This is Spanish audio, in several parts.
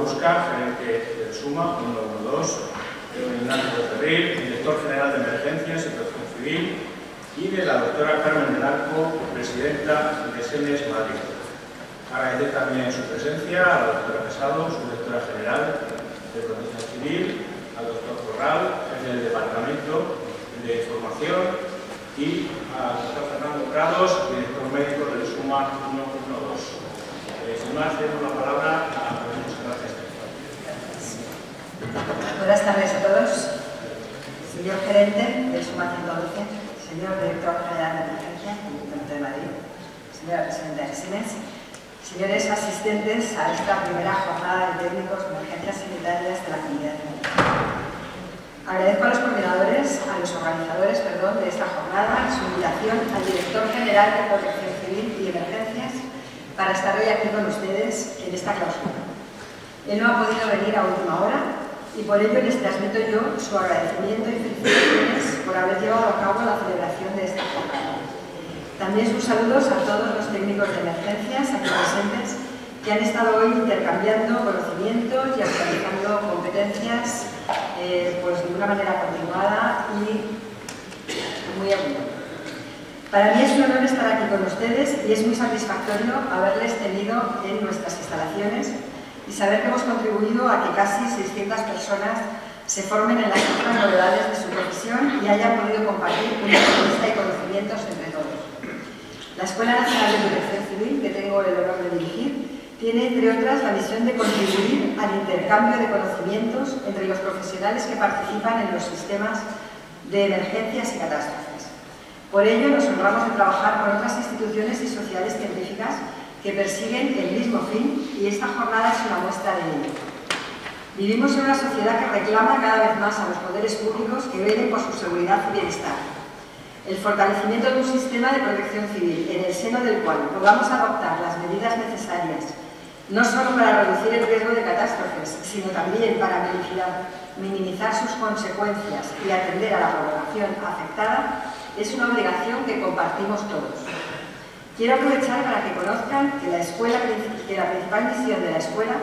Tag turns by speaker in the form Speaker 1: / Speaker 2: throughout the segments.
Speaker 1: Busca, gerente del SUMA 112, de Ignacio Ferril, director general de Emergencias y Protección Civil, y de la doctora Carmen del Arco, presidenta de SENES Madrid. Agradecer también su presencia a la doctora Pesado, su directora general de Protección Civil, al doctor Corral, jefe del Departamento de Formación, y al doctor Fernando Prados, director médico del SUMA 112. Eh, sin más, tengo la palabra a.
Speaker 2: Buenas tardes a todos. Señor gerente del SUMA 112, señor director general de emergencia del de Madrid, señora presidenta de SIMES, señores asistentes a esta primera jornada de técnicos de emergencias sanitarias de la Comunidad de Madrid. Agradezco a los coordinadores, a los organizadores perdón, de esta jornada su invitación al director general de Protección Civil y Emergencias para estar hoy aquí con ustedes en esta clausura. Él no ha podido venir a última hora y por ello les transmito yo su agradecimiento y felicitaciones por haber llevado a cabo la celebración de esta jornada. También sus saludos a todos los técnicos de emergencias aquí presentes que han estado hoy intercambiando conocimientos y actualizando competencias eh, pues de una manera continuada y muy abundante. Para mí es un honor estar aquí con ustedes y es muy satisfactorio haberles tenido en nuestras instalaciones y saber que hemos contribuido a que casi 600 personas se formen en las otras novedades de su profesión y hayan podido compartir puntos de vista y conocimientos entre todos. La Escuela Nacional de Protección Civil, que tengo el honor de dirigir, tiene, entre otras, la misión de contribuir al intercambio de conocimientos entre los profesionales que participan en los sistemas de emergencias y catástrofes. Por ello, nos honramos de trabajar con otras instituciones y sociedades científicas que persiguen el mismo fin y esta jornada es una muestra de ello. Vivimos en una sociedad que reclama cada vez más a los poderes públicos que velen por su seguridad y bienestar el fortalecimiento de un sistema de protección civil en el seno del cual podamos adoptar las medidas necesarias no solo para reducir el riesgo de catástrofes, sino también para minimizar sus consecuencias y atender a la población afectada, es una obligación que compartimos todos. Quiero aprovechar para que conozcan que la, escuela, la principal misión de la escuela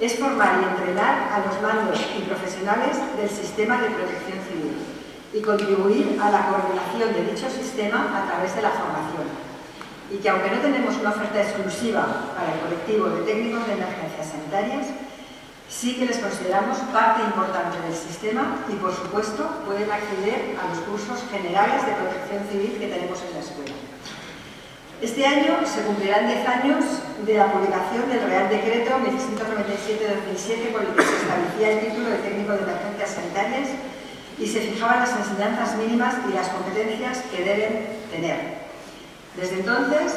Speaker 2: es formar y entrenar a los mandos y profesionales del sistema de protección civil y contribuir a la coordinación de dicho sistema a través de la formación. Y que aunque no tenemos una oferta exclusiva para el colectivo de técnicos de emergencias sanitarias, sí que les consideramos parte importante del sistema y, por supuesto, pueden acceder a los cursos generales de protección civil que tenemos en. Este año se cumplirán 10 años de la publicación del Real Decreto 1197-2007 por el que se establecía el título de técnico de emergencias sanitarias y se fijaban las enseñanzas mínimas y las competencias que deben tener. Desde entonces,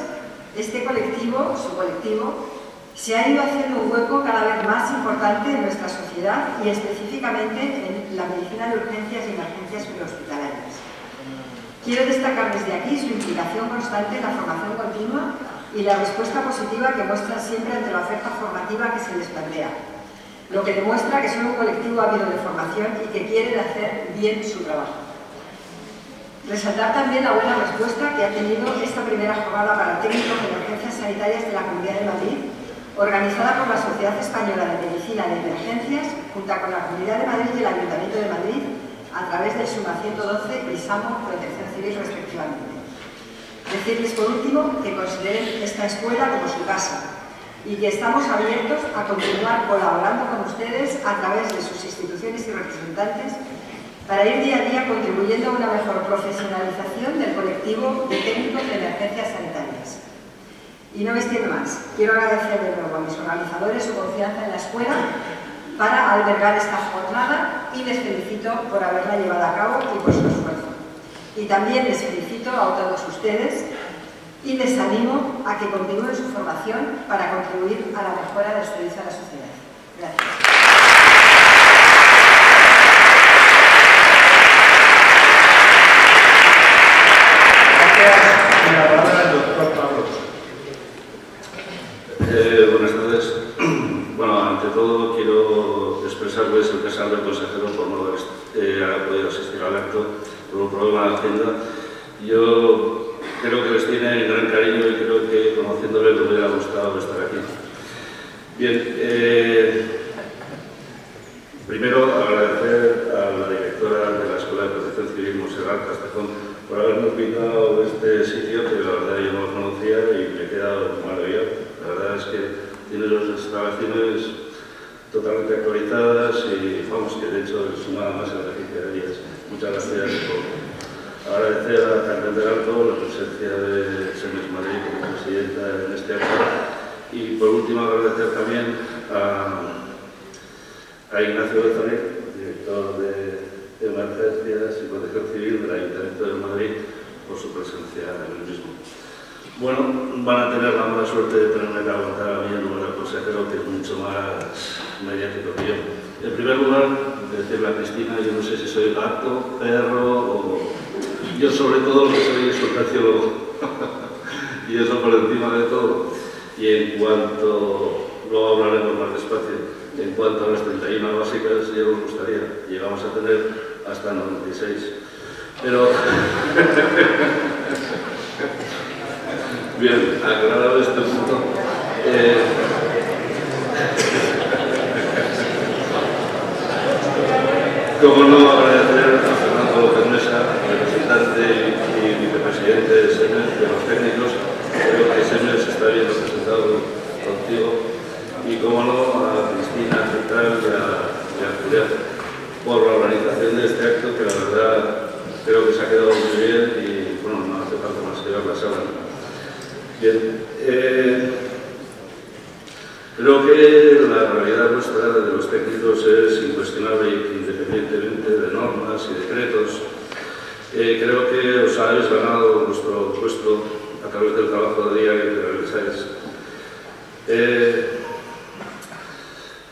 Speaker 2: este colectivo, su colectivo, se ha ido haciendo un hueco cada vez más importante en nuestra sociedad y específicamente en la medicina de urgencias y emergencias prehospitalarias. Quiero destacar desde aquí su implicación constante en la formación continua y la respuesta positiva que muestran siempre ante la oferta formativa que se les plantea, lo que demuestra que son un colectivo ávido de formación y que quieren hacer bien su trabajo. Resaltar también la buena respuesta que ha tenido esta primera jornada para técnicos de emergencias sanitarias de la Comunidad de Madrid, organizada por la Sociedad Española de Medicina de Emergencias, junto con la Comunidad de Madrid y el Ayuntamiento de Madrid, a través del SUMA 112 y SAMO Protección Civil respectivamente. Decirles por último que consideren esta escuela como su casa, y que estamos abiertos a continuar colaborando con ustedes a través de sus instituciones y representantes para ir día a día contribuyendo a una mejor profesionalización del colectivo de técnicos de emergencias sanitarias. Y no me más. Quiero agradecer de nuevo a mis organizadores su confianza en la escuela para albergar esta jornada y les felicito por haberla llevado a cabo y por su esfuerzo. Y también les felicito a todos ustedes y les animo a que continúen su formación para contribuir a la mejora del servicio a la sociedad. Gracias.
Speaker 3: Eh, buenas tardes. Bueno, ante todo quiero expresarles el pesar del consejero por no haber eh, podido asistir al acto por un problema de agenda. Yo creo que les tiene gran cariño y creo que conociéndole le hubiera gustado estar aquí. Bien, eh, primero, agradecer a la directora de la Escuela de Protección Civil, Monserrat Castejón, por habernos pintado este sitio, que la verdad yo no lo conocía y me he quedado maravillado. La verdad es que tiene las instalaciones totalmente actualizadas y vamos, que de hecho suma más en la de ellas. Muchas gracias por agradecer a Carmen del Alto la presencia de Semes Madrid como presidenta en este acto y por último agradecer también a, a Ignacio Bezonet, director de emergencias y protección civil del Ayuntamiento de Madrid por su presencia en el mismo. Bueno, van a tener la mala suerte de tenerme que aguantar a mí en lugar del consejero, que es mucho más mediático que yo. En primer lugar, decirle a Cristina, yo no sé si soy gato, perro o... Yo sobre todo lo que soy es un y eso por encima de todo. Y en cuanto, luego hablaremos más despacio, en cuanto a las 31 básicas, ya nos gustaría. Llegamos a tener hasta 96. Pero... Bien, aclarado este punto. Eh... Como no agradecer a Fernando López Mesa, representante y vicepresidente de SEMES, de los técnicos, creo que SEMES está contigo y como no a Cristina Central y a, y a por la organización de este acto que la verdad creo que se ha quedado muy bien y bueno, no hace falta más que ver la sala. Bien, eh, creo que la realidad nuestra de los técnicos es incuestionable independientemente de normas y decretos. Eh, creo que os habéis ganado vuestro puesto a través del trabajo de día que realizáis. Eh,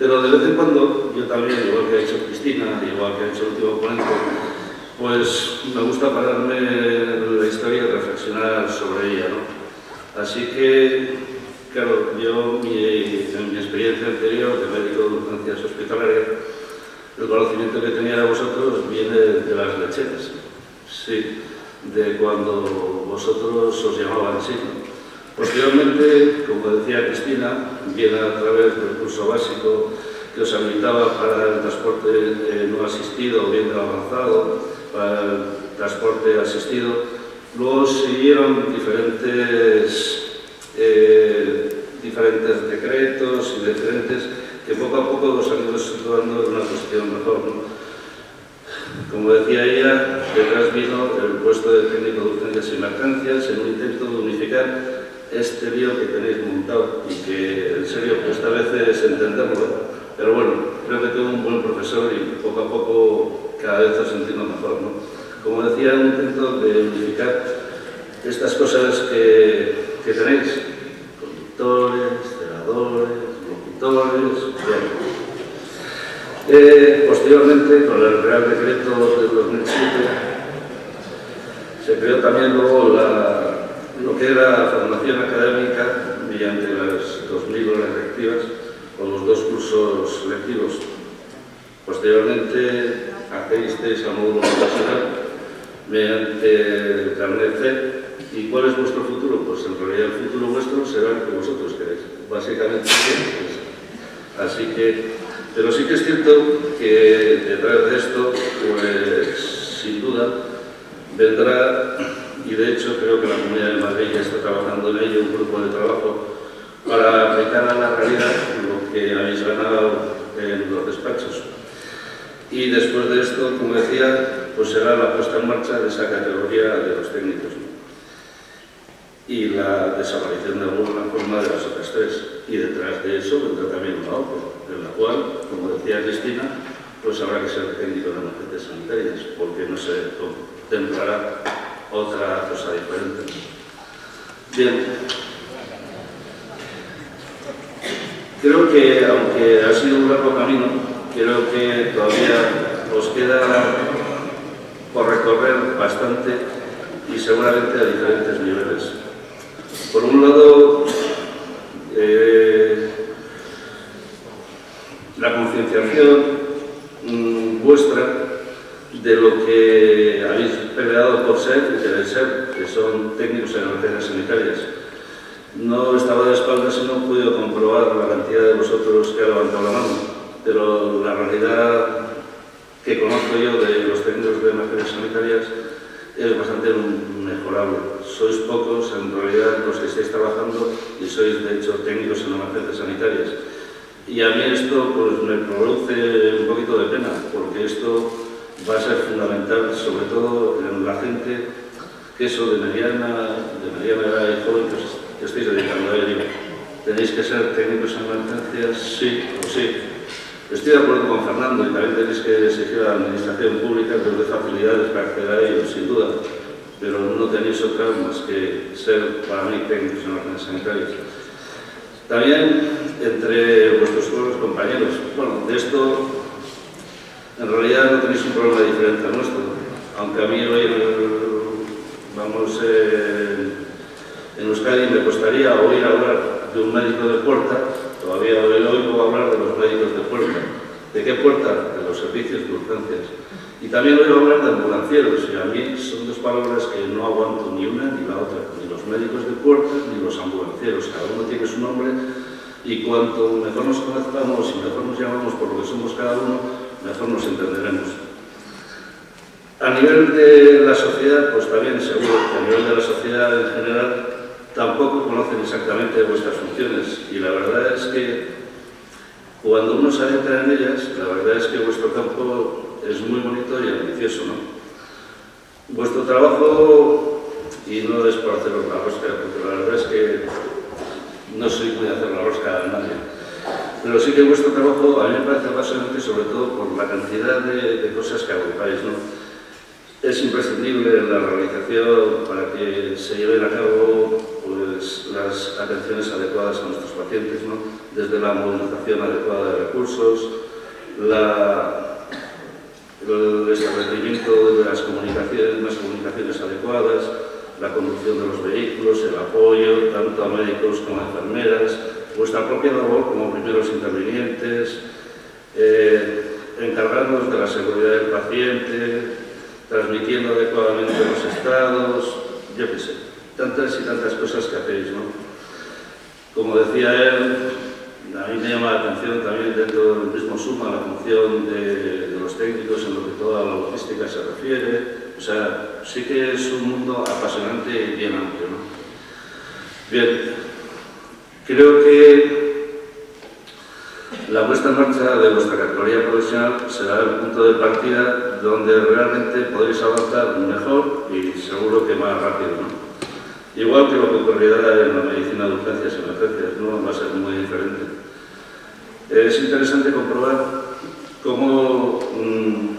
Speaker 3: pero de vez en cuando, yo también, igual que ha hecho Cristina, igual que ha hecho el último ponente, pues me gusta pararme en la historia y reflexionar sobre ella. ¿no? Así que, claro, yo en mi experiencia anterior de médico de urgencias hospitalarias, el conocimiento que tenía de vosotros viene de las lecheras, sí, de cuando vosotros os llamaban así. Posteriormente, como decía Cristina, viene a través do curso básico que os habilitaba para el transporte eh, no asistido o bien avanzado, para el transporte asistido. Luego siguieron diferentes, eh, diferentes decretos y diferentes que poco a poco los han ido situando en una cuestión mejor. ¿no? Como decía ella, detrás vino el puesto de técnico de urgencias y emergencias en un intento de unificar este lío que tenéis montado y que en serio esta vez es entenderlo. Pero bueno, creo que tengo un buen profesor y poco a poco cada vez os entiendo mejor. ¿no? Como decía, intento de unificar estas cosas que, que tenéis, conductores, celadores, locutores, bien. Eh, posteriormente, con el Real Decreto del 2007, se creó también luego la lo que era formación académica mediante las 2.000 horas lectivas o los dos cursos lectivos. Posteriormente accedisteis al módulo profesional mediante el carnet C. ¿Y cuál es vuestro futuro? Pues en realidad el futuro vuestro será el que vosotros queréis. Básicamente es Así que, pero sí que es cierto que detrás de esto, pues sin duda, vendrá y de hecho creo que la Comunidad de Madrid ya está trabajando en ello, un grupo de trabajo para aplicar a la realidad lo que habéis ganado en los despachos. Y después de esto, como decía, pues será la puesta en marcha de esa categoría de los técnicos y la desaparición de alguna forma de las otras tres. Y detrás de eso vendrá también una otra, en la cual, como decía Cristina, pues habrá que ser técnico de emergencias sanitarias, porque no se contemplará otra cosa diferente. Bien. Creo que, aunque ha sido un largo camino, creo que todavía os queda por recorrer bastante y seguramente a diferentes niveles. Por un lado, eh, la concienciación mm, vuestra de lo que habéis peleado por ser y querer ser, que son técnicos en emergencias sanitarias. No estaba de espaldas y no he podido comprobar la cantidad de vosotros que ha levantado la mano. pero la realidad que conozco yo de los técnicos de emergencias sanitarias es bastante mejorable. Sois pocos, en realidad, los que estáis trabajando y sois, de hecho, técnicos en emergencias sanitarias. Y a mí esto pues, me produce un poquito de pena, porque esto va a ser fundamental, sobre todo en la gente que eso de mediana, de mediana edad y joven que estáis dedicando a ello. Tenéis que ser técnicos en emergencias, sí o sí. Estoy de acuerdo con Fernando y también tenéis que exigir a la administración pública que os dé facilidades para acceder a ello, sin duda. Pero no tenéis otra más que ser, para mí, técnicos en órdenes sanitarias. También entre vuestros compañeros. Bueno, de esto en realidad no tenéis un problema diferente al nuestro, aunque a mí hoy, vamos, eh, en Euskadi me costaría oír hablar de un médico de puerta, todavía hoy oigo hablar de los médicos de puerta. ¿De qué puerta? De los servicios de urgencias. Y también oigo hablar de ambulancieros, y a mí son dos palabras que no aguanto ni una ni la otra, ni los médicos de puerta ni los ambulancieros, cada uno tiene su nombre y cuanto mejor nos conozcamos y mejor nos llamamos por lo que somos cada uno, mejor nos entenderemos. A nivel de la sociedad, pues también seguro a nivel de la sociedad en general tampoco conocen exactamente vuestras funciones y la verdad es que cuando uno se adentra en ellas, la verdad es que vuestro campo es muy bonito y ambicioso. ¿no? Vuestro trabajo, y no es por haceros la rosca, porque la verdad es que no soy muy de hacer la rosca a nadie, pero sí que vuestro trabajo a mí me parece apasionante sobre todo por la cantidad de, cosas que agrupáis. ¿no? Es imprescindible la realización para que se lleven a cabo pues, las atenciones adecuadas a nuestros pacientes, ¿no? desde la movilización adecuada de recursos, el establecimiento de las comunicaciones, las comunicaciones adecuadas, la conducción de los vehículos, el apoyo tanto a médicos como a enfermeras, vuestra propia labor como primeros intervinientes, eh, encargarnos de la seguridad del paciente, transmitiendo adecuadamente los estados, yo qué sé, tantas y tantas cosas que hacéis, ¿no? Como decía él, a mí me llama la atención también dentro del mismo suma la función de, de los técnicos en lo que toda la logística se refiere. O sea, sí que es un mundo apasionante y bien amplio, ¿no? Bien, creo que la puesta en marcha de vuestra categoría profesional será el punto de partida donde realmente podréis avanzar mejor y seguro que más rápido. ¿no? Igual que lo que ocurrirá en la medicina de urgencias y emergencias, no va a ser muy diferente. Es interesante comprobar cómo mmm,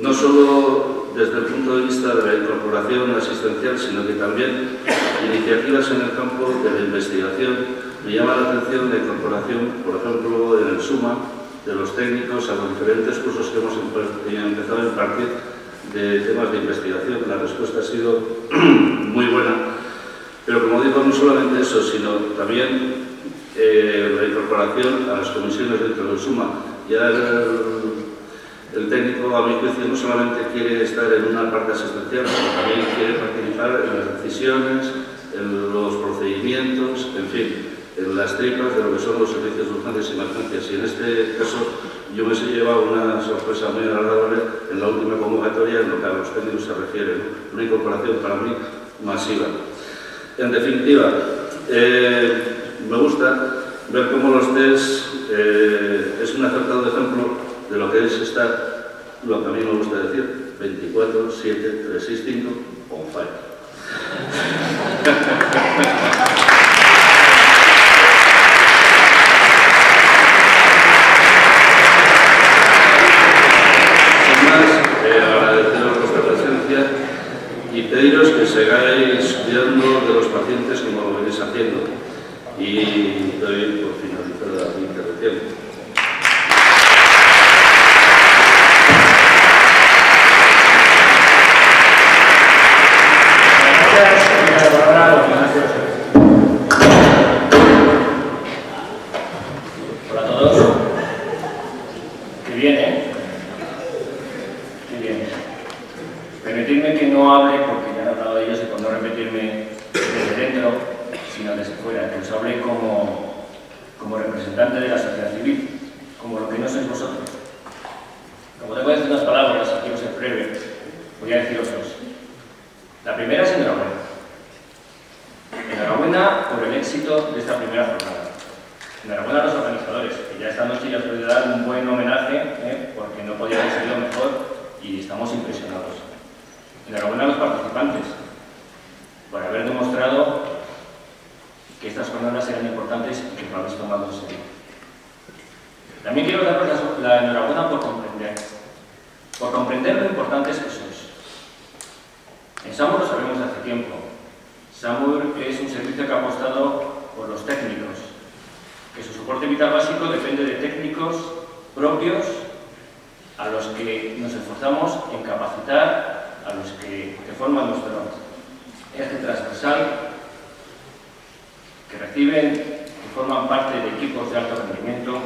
Speaker 3: no solo desde el punto de vista de la incorporación asistencial, sino que también iniciativas en el campo de la investigación me llama la atención la incorporación, por ejemplo, en el SUMA, de los técnicos a los diferentes cursos que hemos empezado a impartir de temas de investigación. La respuesta ha sido muy buena. Pero como digo, no solamente eso, sino también eh, la incorporación a las comisiones dentro del SUMA. Ya el técnico, a mi juicio, no solamente quiere estar en una parte asistencial, sino también quiere participar en las decisiones, en los procedimientos, en fin en las tripas de lo que son los servicios de urgencias y emergencias. Y en este caso yo me he llevado una sorpresa muy agradable en la última convocatoria en lo que a los técnicos se refiere, una incorporación para mí masiva. En definitiva, eh, me gusta ver cómo los test eh, es un acertado ejemplo de lo que es estar, lo que a mí me gusta decir, 24, 7, 3, 6, 5, on fire. pediros que sigáis cuidando de los pacientes como lo venís haciendo. Y doy por finalizada mi intervención.
Speaker 4: Éxito de esta primera jornada. Enhorabuena a los organizadores, que ya esta noche ya os voy a dar un buen homenaje, ¿eh? porque no podía haber sido mejor y estamos impresionados. Enhorabuena a los participantes por haber demostrado que estas jornadas eran importantes y que lo habéis tomado en serio. También quiero daros la, la enhorabuena por comprender, por comprender lo importantes que sois. En SAMUR lo sabemos hace tiempo. SAMUR es un servicio que ha apostado por los técnicos, que su soporte vital básico depende de técnicos propios a los que nos esforzamos en capacitar, a los que, que forman nuestro eje transversal, que reciben y forman parte de equipos de alto rendimiento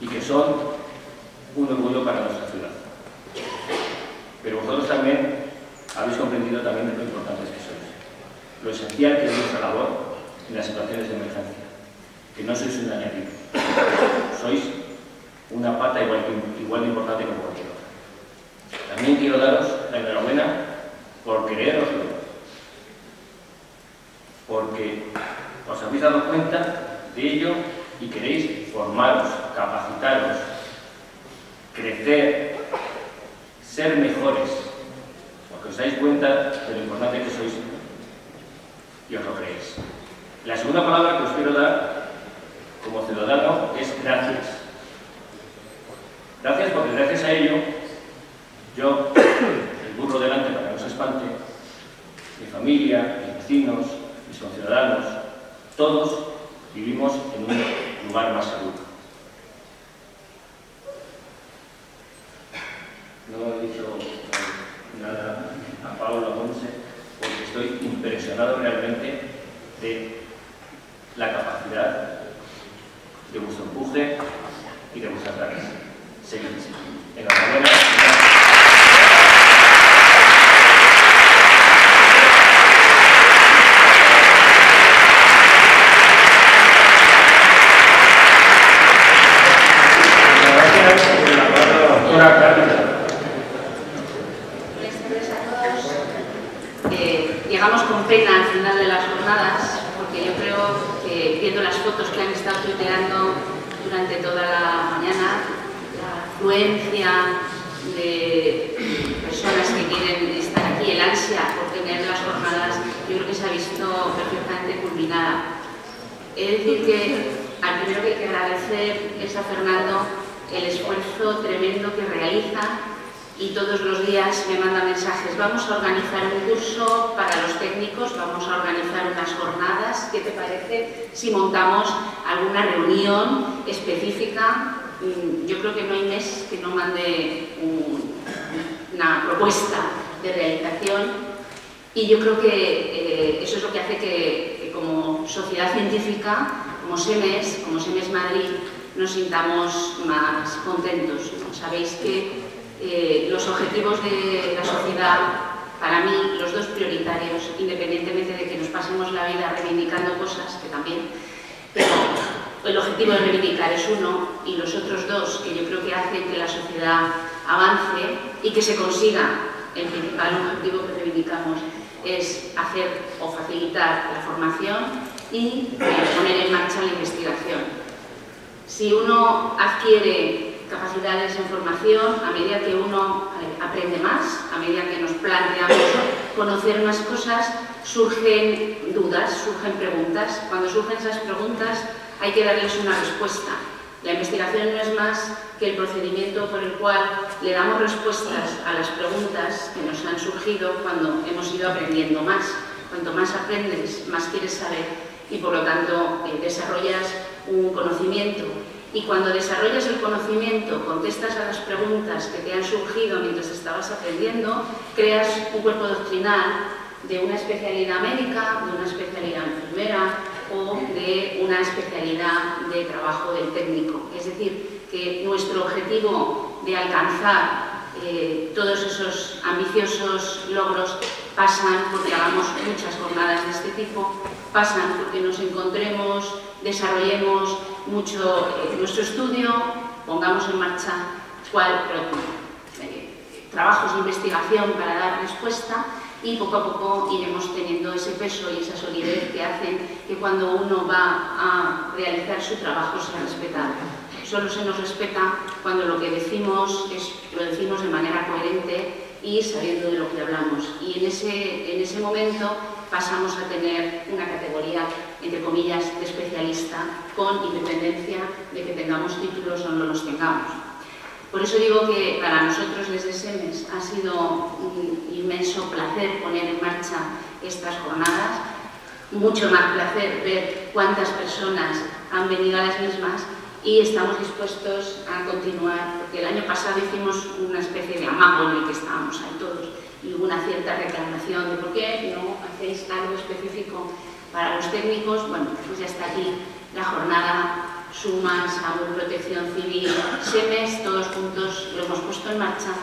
Speaker 4: y que son un orgullo para nuestra ciudad. Pero vosotros también habéis comprendido también de lo importantes que sois, lo esencial que es vuestra labor en las situaciones de emergencia, que no sois un añadido, sois una pata igual, igual de importante que cualquier otra. También quiero daros la enhorabuena por creeroslo, porque os habéis dado cuenta de ello y queréis formaros, capacitaros, crecer, ser mejores, porque os dais cuenta de lo importante que sois y os lo creéis. La segunda palabra que os quiero dar como ciudadano es gracias. Gracias porque gracias a ello yo, el burro delante para que no se espante, mi familia, mis vecinos, mis conciudadanos, todos vivimos en un lugar más seguro. No he dicho nada a Pablo Monse porque estoy impresionado realmente de la capacidad de vuestro empuje y de vuestras ganas. Seguid. Enhorabuena.
Speaker 5: llegamos con pena al final de las jornadas, porque yo creo que viendo las fotos que han estado tuiteando durante toda la mañana, la afluencia de personas que quieren estar aquí, el ansia por tener las jornadas, yo creo que se ha visto perfectamente culminada. He de decir que al primero que hay que agradecer es a Fernando el esfuerzo tremendo que realiza y todos los días me manda mensajes. Vamos a organizar un curso para los técnicos, vamos a organizar unas jornadas. ¿Qué te parece si montamos alguna reunión específica? Mm, yo creo que no hay mes que no mande un, una propuesta de realización y yo creo que eh, eso es lo que hace que, como sociedad científica, como SEMES, como SEMES Madrid, nos sintamos más contentos. Sabéis que eh, los objetivos de la sociedad, para mí, los dos prioritarios, independientemente de que nos pasemos la vida reivindicando cosas, que también, pero el objetivo de reivindicar es uno y los otros dos que yo creo que hacen que la sociedad avance y que se consiga el principal objetivo que reivindicamos es hacer o facilitar la formación y eh, poner en marcha la investigación. Si uno adquiere capacidades en formación, a medida que uno eh, aprende más, a medida que nos planteamos conocer unas cosas, surgen dudas, surgen preguntas. Cuando surgen esas preguntas hay que darles una respuesta. La investigación no es más que el procedimiento por el cual le damos respuestas a las preguntas que nos han surgido cuando hemos ido aprendiendo más. Cuanto más aprendes, más quieres saber y por lo tanto eh, desarrollas un conocimiento y cuando desarrollas el conocimiento, contestas a las preguntas que te han surgido mientras estabas aprendiendo, creas un cuerpo doctrinal de una especialidad médica, de una especialidad enfermera o de una especialidad de trabajo del técnico. Es decir, que nuestro objetivo de alcanzar eh, todos esos ambiciosos logros pasan porque hagamos muchas jornadas de este tipo, pasan porque nos encontremos, desarrollemos mucho eh, nuestro estudio, pongamos en marcha cual, eh, trabajos de investigación para dar respuesta y poco a poco iremos teniendo ese peso y esa solidez que hacen que cuando uno va a realizar su trabajo sea respetado. Solo se nos respeta cuando lo que decimos es, lo decimos de manera coherente y sabiendo de lo que hablamos. Y en ese, en ese momento pasamos a tener una categoría, entre comillas, de especialista, con independencia de que tengamos títulos o no los tengamos. Por eso digo que para nosotros desde SEMES ha sido un inmenso placer poner en marcha estas jornadas, mucho más placer ver cuántas personas han venido a las mismas y estamos dispuestos a continuar, porque el año pasado hicimos una especie de amago en el que estábamos ahí todos y hubo una cierta reclamación de por qué no hacéis algo específico para los técnicos. Bueno, pues ya está aquí la jornada Suma, Salud, Protección Civil, SEMES, todos juntos lo hemos puesto en marcha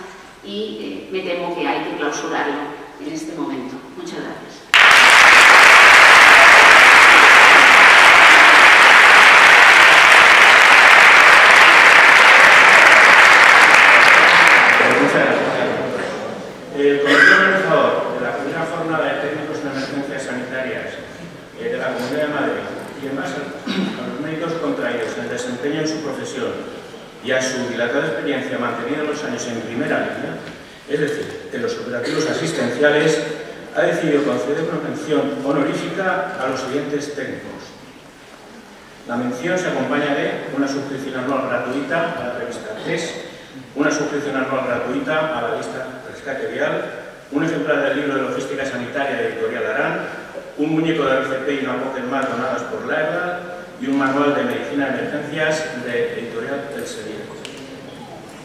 Speaker 5: y eh, me temo que hay que clausurarlo en este momento. Muchas gracias.
Speaker 1: El comité organizador de la primera jornada de técnicos en emergencias sanitarias eh, de la Comunidad de Madrid y en base a los méritos contraídos en el desempeño en su profesión y a su dilatada experiencia mantenida en los años en primera línea, es decir, en los operativos asistenciales, ha decidido conceder una mención honorífica a los siguientes técnicos. La mención se acompaña de una suscripción anual gratuita a la revista TES, una suscripción anual gratuita a la lista Rescate Vial, un ejemplar del libro de Logística Sanitaria de Editorial Arán, un muñeco de RCP y una Pokémon donadas por la y un manual de Medicina de Emergencias de Editorial del.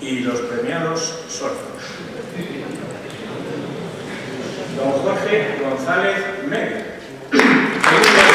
Speaker 1: Y los premiados son Don Jorge González Medio.